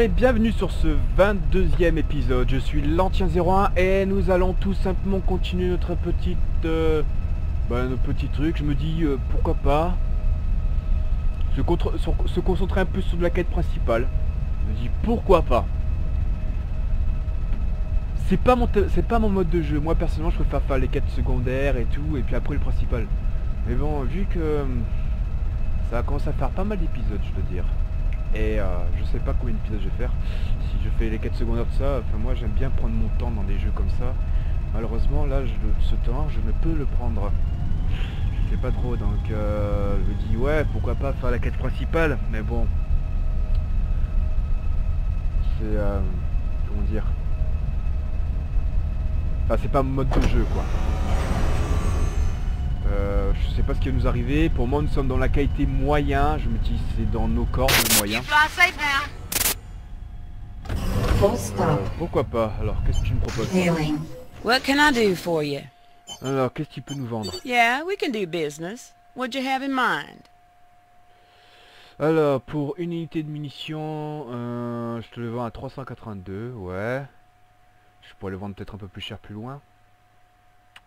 Et bienvenue sur ce 22e épisode, je suis l'Antien 01 et nous allons tout simplement continuer notre petite... Euh, bah, notre petit truc, je me dis euh, pourquoi pas se, concentrer un peu sur la quête principale. Je me dis pourquoi pas. C'est pas mon pas mon mode de jeu, moi personnellement je préfère faire les quêtes secondaires et tout et puis après le principal. Mais bon, vu que euh, ça commence à faire pas mal d'épisodes je veux dire. Et euh, je sais pas combien d'épisodes je vais faire. Si je fais les quêtes secondaires de ça, enfin moi j'aime bien prendre mon temps dans des jeux comme ça. Malheureusement là ce temps je ne peux le prendre. Je sais pas trop donc euh, je me dis ouais pourquoi pas faire la quête principale mais bon. C'est euh, comment dire? Enfin c'est pas mon mode de jeu quoi. Euh, je sais pas ce qui va nous arriver. Pour moi, nous sommes dans la qualité moyen. Je me dis c'est dans nos cordes le moyen. Euh, pourquoi pas Alors, qu'est-ce que tu me proposes What can I do for you? Alors, qu'est-ce que tu peux nous vendre Yeah, we can do business. What you have in mind? Alors, pour une unité de munitions, euh, je te le vends à 382, ouais. Je pourrais le vendre peut-être un peu plus cher plus loin.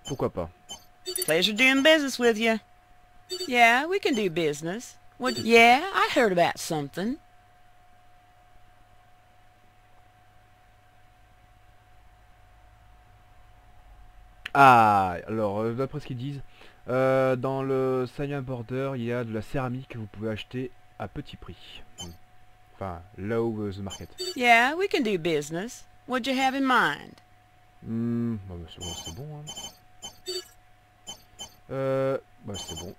Pourquoi pas Pleasure doing business with you. Yeah, we can do business. What? Yeah, I heard about something. Ah, alors, euh, d'après ce qu'ils disent, euh, dans le Saiyan Border, il y a de la céramique que vous pouvez acheter à petit prix. Enfin, low the market. Yeah, we can do business. What you have in mind? Hmm, bah, c'est bon, hein. Euh... Bah c'est bon.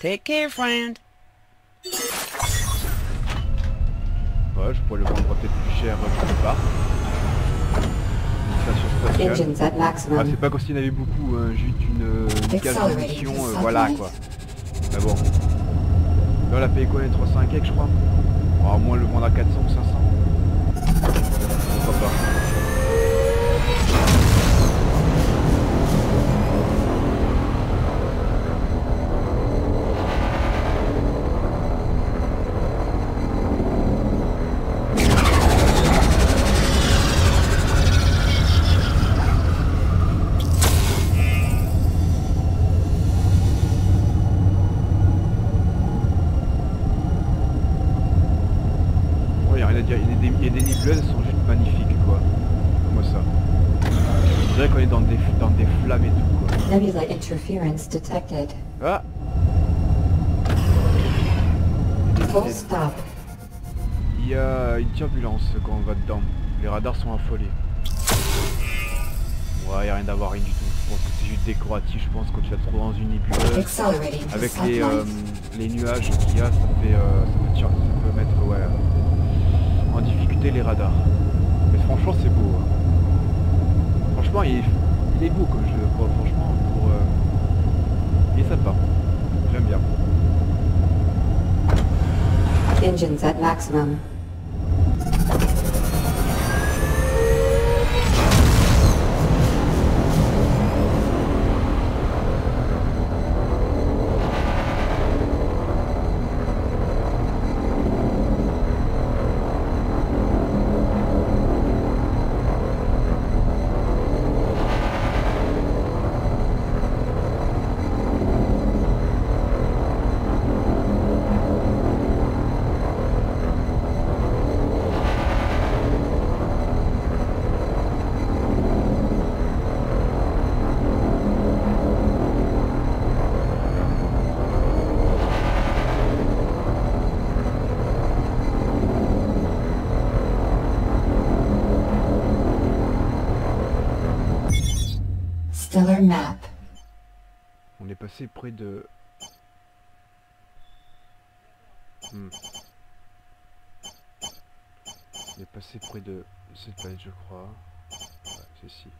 Take care, friend. Ouais, je pourrais le vendre peut-être plus cher quelque part. Ah, c'est pas comme s'il y en avait beaucoup, hein, juste une, une case euh, voilà quoi. Mais bon. Là, on a payé quoi les 305 je crois au moins le vendre à 400 ou 500. Interference detected. Ah Full stop. Il y a une turbulence quand on va dedans. Les radars sont affolés. Ouais, y a rien d'avoir rien du tout. Je pense que c'est juste décoratif. Je pense quand tu vas trop dans une nébuleuse, avec les, euh, les nuages qu'il y a, ça fait, euh, ça, peut, ça peut mettre ouais, difficulté les radars. Mais franchement, c'est beau. Hein. Franchement, il est, il est beau comme jeu. Franchement, pour. Euh, il est sympa. J'aime bien. Engines at maximum. On est passé près de... Hmm. On est passé près de cette planète je crois. Ouais, c'est ici.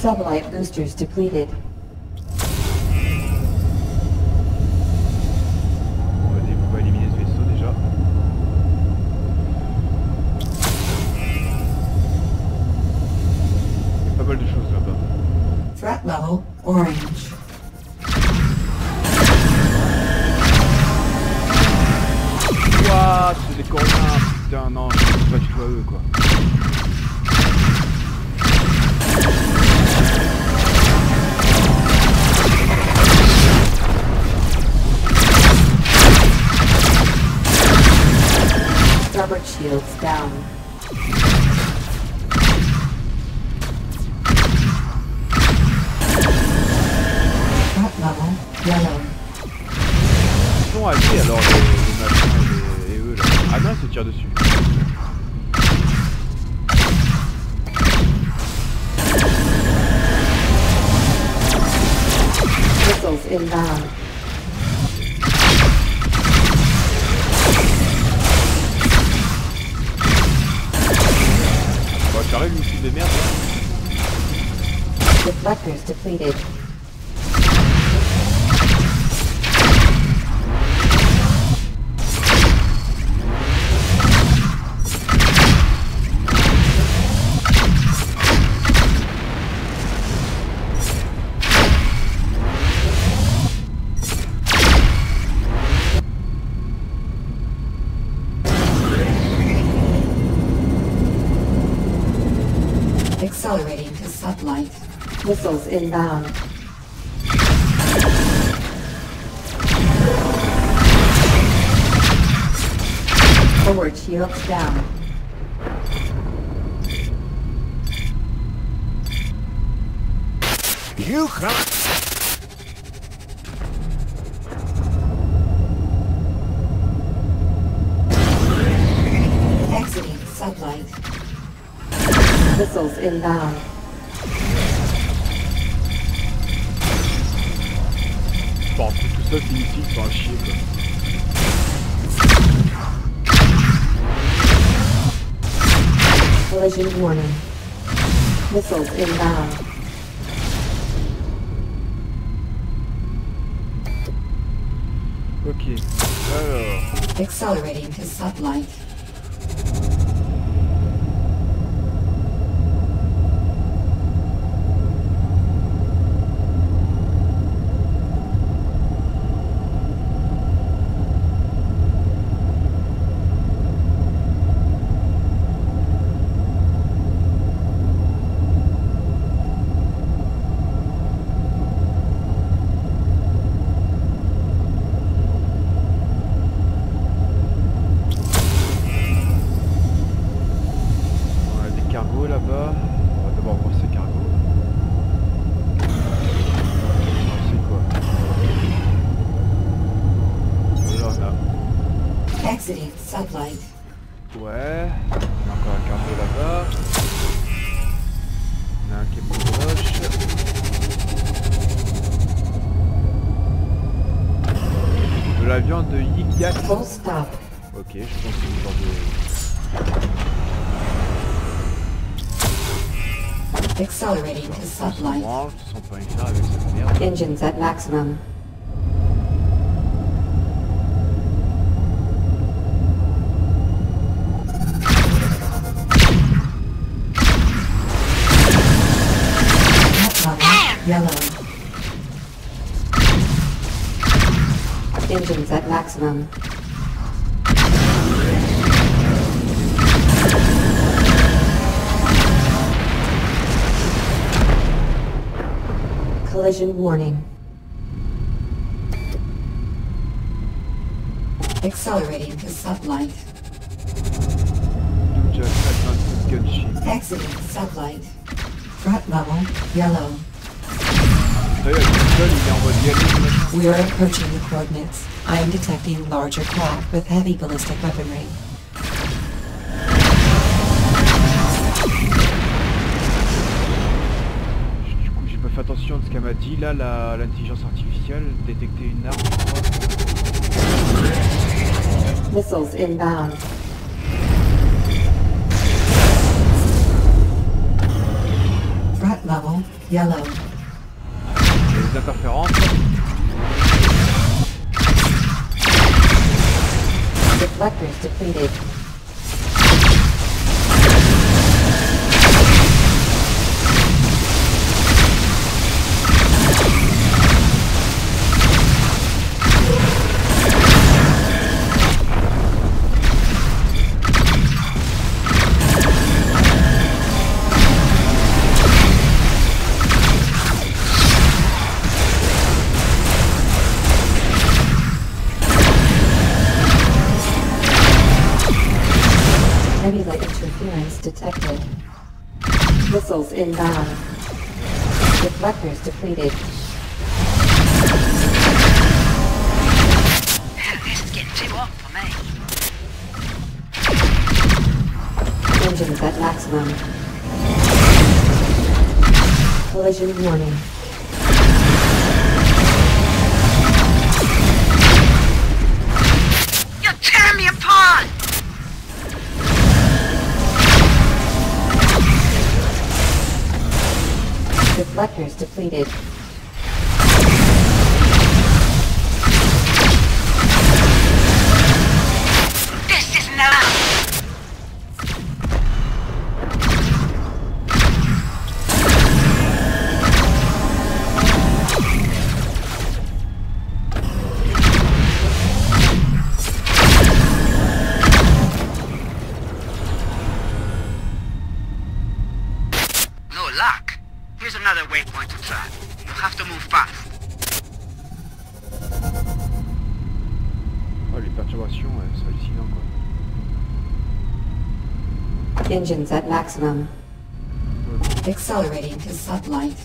Sublight boosters depleted. Sont alors les, machins et, les- et eux là. Ah non, ils se tirent dessus. Missiles inbound. File de merde. Deflectors depleted. Inbound. Um, forward shields down. You can't. Exiting sublight. Missiles inbound. Bon, tout ça c'est sont chier quoi. Collision warning. Missiles inbound. Ok. Alors. Accelerating to sublight. On a des cargos là-bas. On va d'abord voir ces cargos. Alors, C'est quoi Là on a. Exiting sublight. Ouais. On a encore un cargo là-bas. On a un camouflage. De la viande de Yigyak. Full stop. Ok, je pense que c'est une genre de. Accelerating to On s'en sublight. branle, de toute façon, on peut rien faire avec to merde. Engines at maximum. Yellow. Engines at maximum. Collision warning. Accelerating to sublight. Exiting sublight. Threat level yellow. We are approaching the coordinates. I am detecting larger craft with heavy ballistic weaponry. Fait attention de ce qu'elle m'a dit. Là, l'intelligence artificielle détecter une arme, je crois. Missiles inbound. Threat level yellow. Des interférences. Deflectors depleted. Nebula interference detected. Missiles inbound. Deflectors depleted. This is getting too hot for me. Engines at maximum. Collision warning. Deflectors depleted. Engines at maximum. Accelerating to sublight.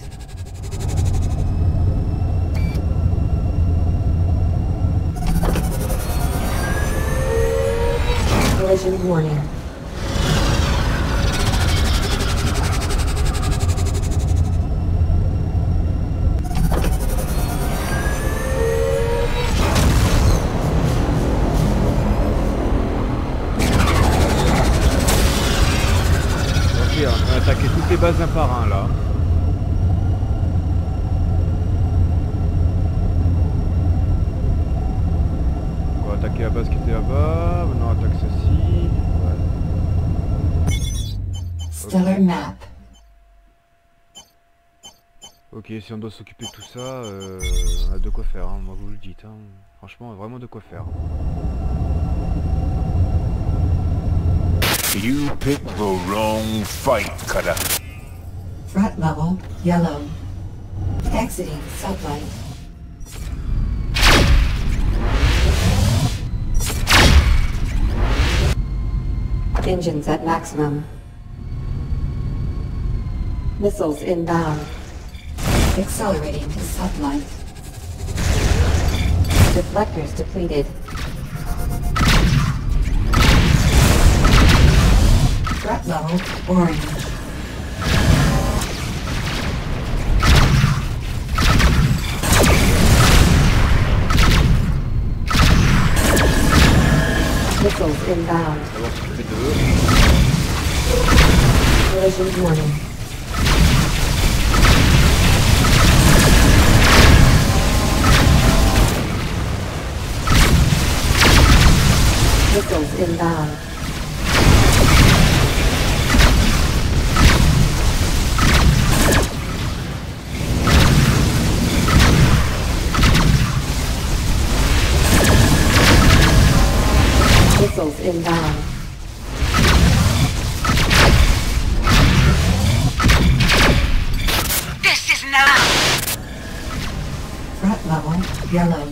Collision warning. Toutes les bases un par un là. On va attaquer la base qui était là-bas, maintenant on attaque celle-ci. Ouais. Stellar map. Ok, si on doit s'occuper de tout ça, euh, on a de quoi faire, hein, moi vous le dites. Hein. Franchement, vraiment de quoi faire. You picked the wrong fight, Cutter. Threat level yellow. Exiting sublight. Engines at maximum. Missiles inbound. Accelerating to sublight. Deflectors depleted. Level orange. Missiles inbound. Collision warning. Missiles inbound. Missiles inbound. Um, this is enough! Threat level yellow.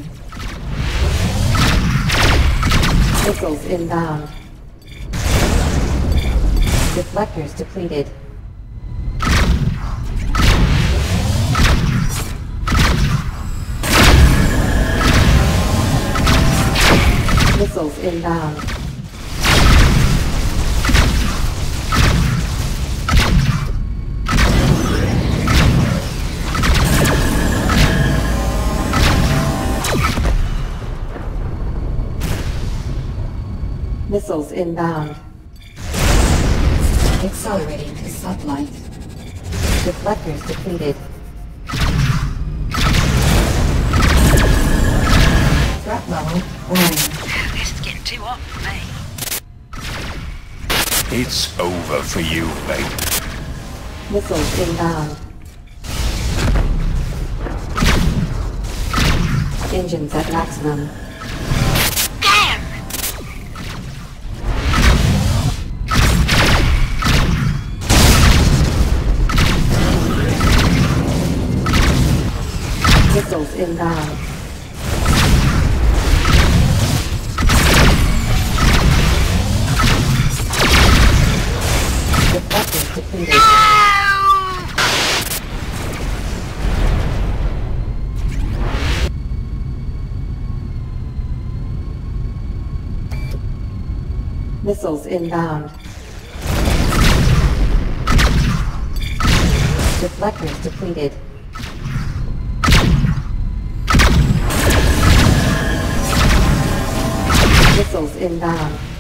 Missiles inbound. Um, deflectors depleted. missiles inbound. Um, missiles inbound. Accelerating to sublight. Deflectors depleted. Threat level 1. It's over for you, mate. Missiles inbound. Engines at maximum. Damn! Missiles inbound. Missiles inbound. Deflectors depleted. Missiles inbound.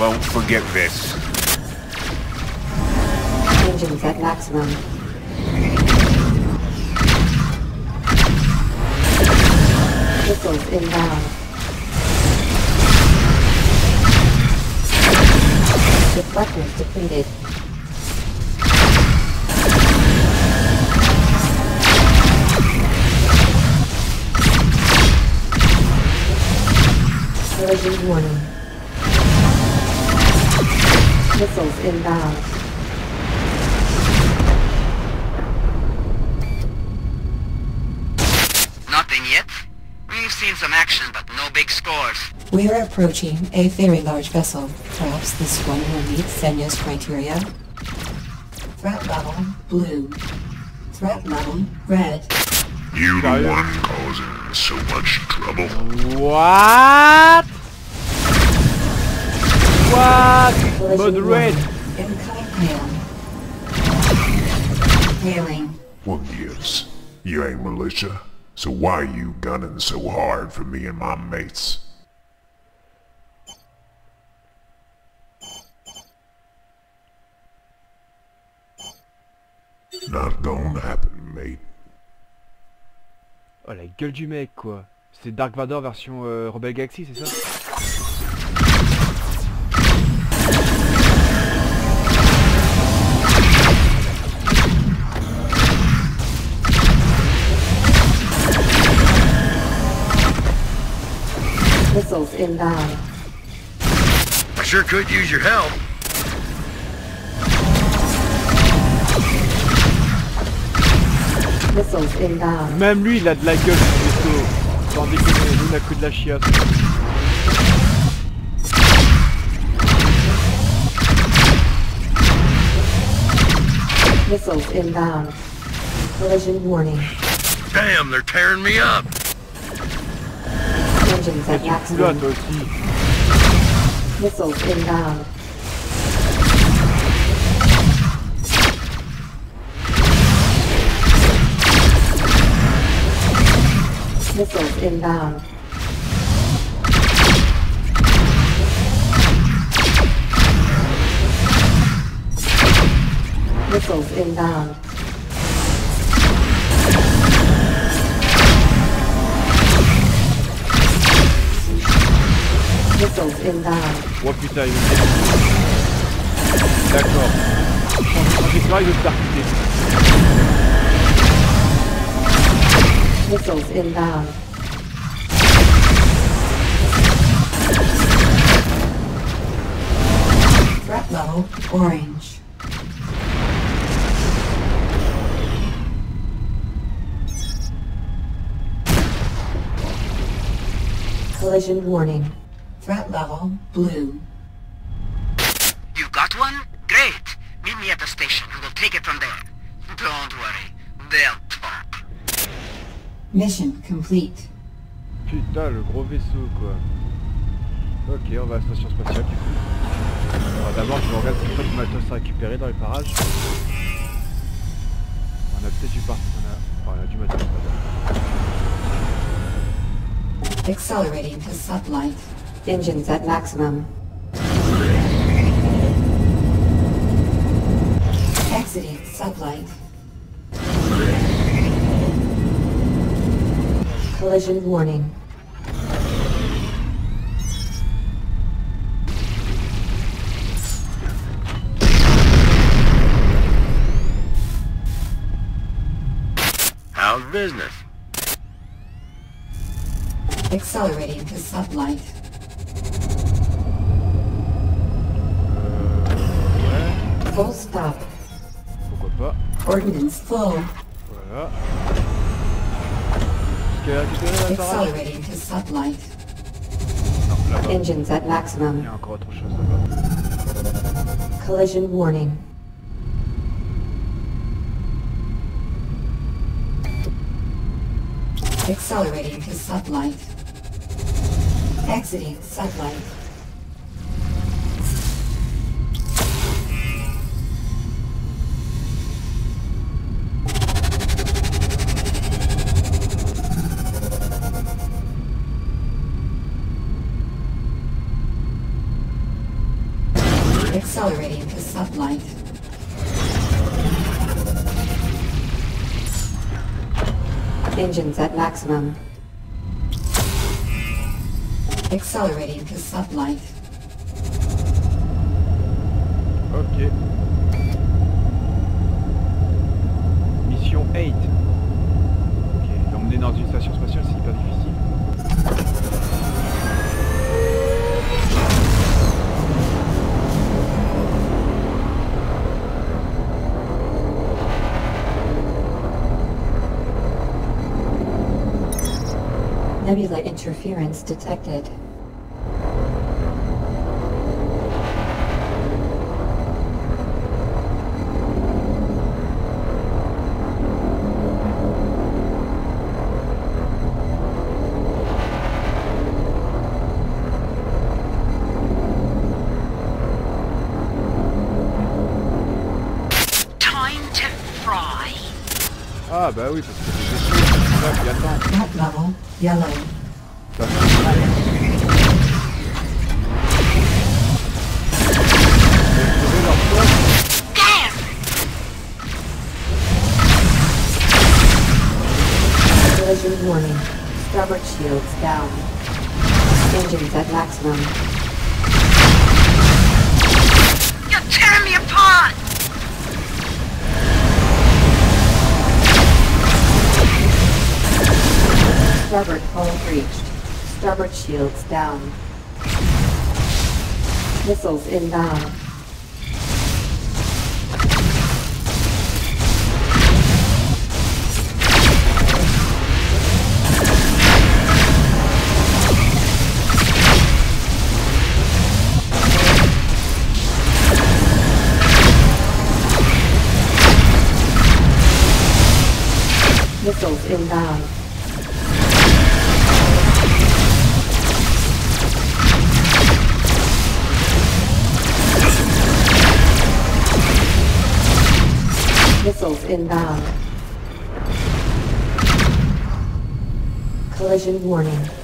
Won't forget this. Engines at maximum. Missiles inbound. Deflectors depleted. Collision warning. Missiles inbound. Nothing yet. We've seen some action, but no big scores. We are approaching a very large vessel. Perhaps this one will meet Senya's criteria. Threat level blue. Threat level red. You the one causing so much trouble. What? What? Mode Collision red. warning. Incoming hail. Hailing. Well, yes. You ain't militia. So why you gunning so hard for me and my mates? Not gonna happen, mate. Oh la gueule du mec quoi. C'est Dark Vador version euh, Rebel Galaxy, c'est ça? Missiles inbound. Um, I sure could use your help. Missiles inbound. Um, Même lui il a de la gueule ce vaisseau. Sans déconner, nous on a que de la chiasse. Missiles inbound. Um, Collision warning. Damn, they're tearing me up. Engines at maximum. Missiles inbound. Missiles inbound. Missiles inbound. Missiles inbound. Putain il me D'accord. Il veut se percuter. Missiles inbound. Threat level orange. Collision warning. Threat level blue. You got one? Great. Meet me at the station and we'll take it from there. Don't worry. They'll talk. Mission complete. Putain le gros vaisseau quoi. Ok on va à la station spatiale du coup. Alors d'abord je regarde si pas du matos à récupérer dans les parages. On a peut-être du parti. On a... oh, on a du matos. Accelerating to sublight. Engines at maximum. Exiting sublight. Collision warning. How's business? Accelerating to sublight. Full stop. pourquoi pas. Ordnance full. Voilà. Est-ce qu'elle a récupéré Accelerating to sublight. Non, là-bas. Engines at Il maximum. y a encore autre chose là-bas. Collision warning. Accelerating to sublight. Exiting sublight. Maximum. Accelerating to sublight. Nebula interference detected. Time to fry. Ah bah oui, parce que Starboard hull breached. Starboard shields down. Missiles inbound. Missiles inbound. Missiles inbound. Uh, collision warning.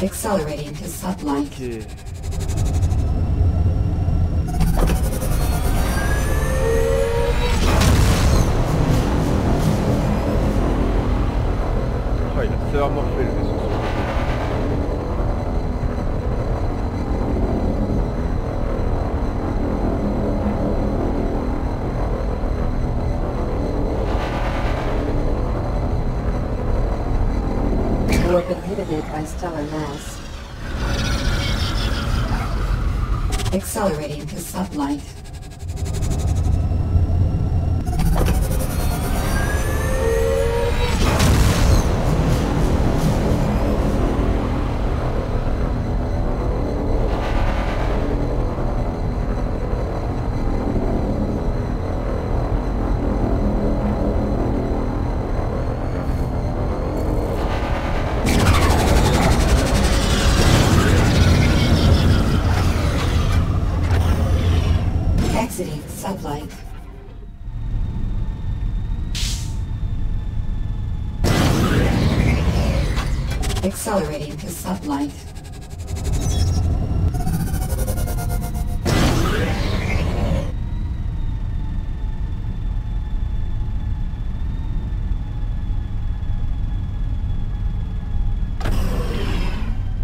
Accelerating to sublight. Okay. Ah, il a fait le vaisseau. Stellar mass. Accelerating to sublight.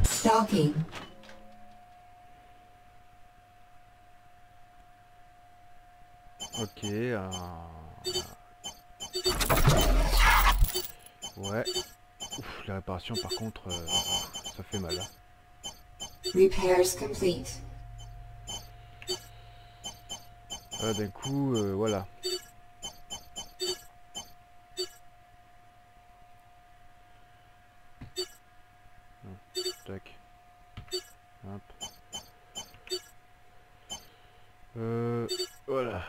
Stalking. Ok. euh, Ouais. Ouf, la réparation par contre, euh, ça fait mal. hein. Repairs complete. Ah, D'un coup, euh, voilà. Hum, Tac. Hop. Euh, voilà.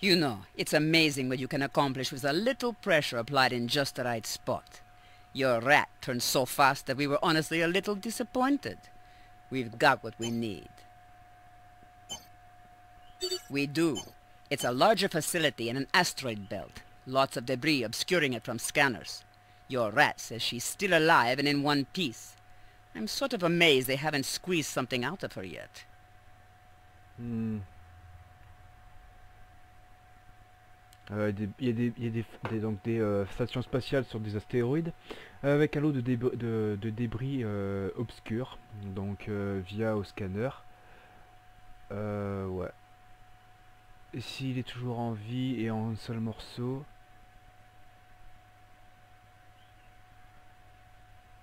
You know, it's amazing what you can accomplish with a little pressure applied in just the right spot. Your rat turned so fast that we were honestly a little disappointed. We've got what we need. We do. It's a larger facility in an asteroid belt. Lots of debris obscuring it from scanners. Your rat says she's still alive and in one piece. I'm sort of amazed they haven't squeezed something out of her yet. Hmm. Euh, Il y a, des, y a des, des- donc des euh, stations spatiales sur des astéroïdes euh, avec un lot de, débr- de, de débris euh, obscurs, donc euh, via au scanner. Euh, ouais. S'il est toujours en vie et en un seul morceau.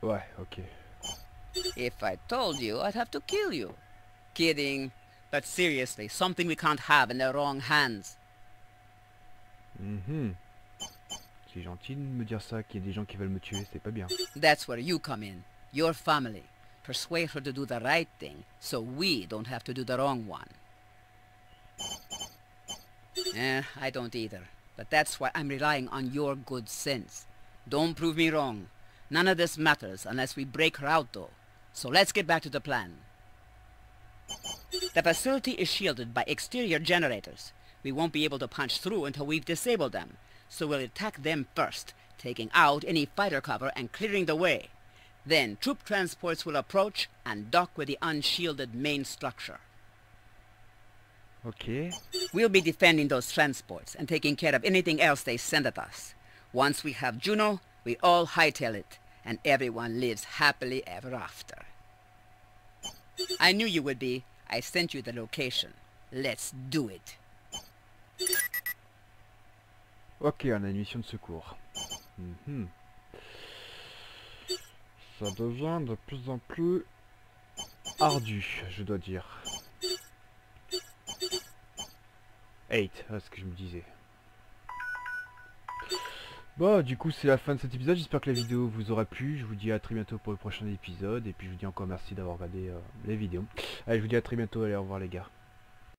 Ouais, ok. If I told you, I'd have to kill you. Kidding. But seriously, something we can't have in the wrong hands. Mhm. C'est gentil de me dire ça, qu'il y a des gens qui veulent me tuer, c'est pas bien. That's where you come in. Your family. Persuade her to do the right thing, so we don't have to do the wrong one. Eh, I don't either. But that's why I'm relying on your good sense. Don't prove me wrong. None of this matters unless we break her out, though. So let's get back to the plan. The facility is shielded by exterior generators. We won't be able to punch through until we've disabled them. So we'll attack them first, taking out any fighter cover and clearing the way. Then troop transports will approach and dock with the unshielded main structure. Ok. We'll be defending those transports and taking care of anything else they send at us. Once we have Juno, we all hightail it, and everyone lives happily ever after. I knew you would be. I sent you the location. Let's do it. Ok, on a une mission de secours. Mhm. Ça devient de plus en plus ardu, je dois dire. 8, c'est ce que je me disais. Bon, du coup, c'est la fin de cet épisode. J'espère que la vidéo vous aura plu. Je vous dis à très bientôt pour le prochain épisode. Et puis, je vous dis encore merci d'avoir regardé euh, les vidéos. Allez, je vous dis à très bientôt. Allez, au revoir les gars.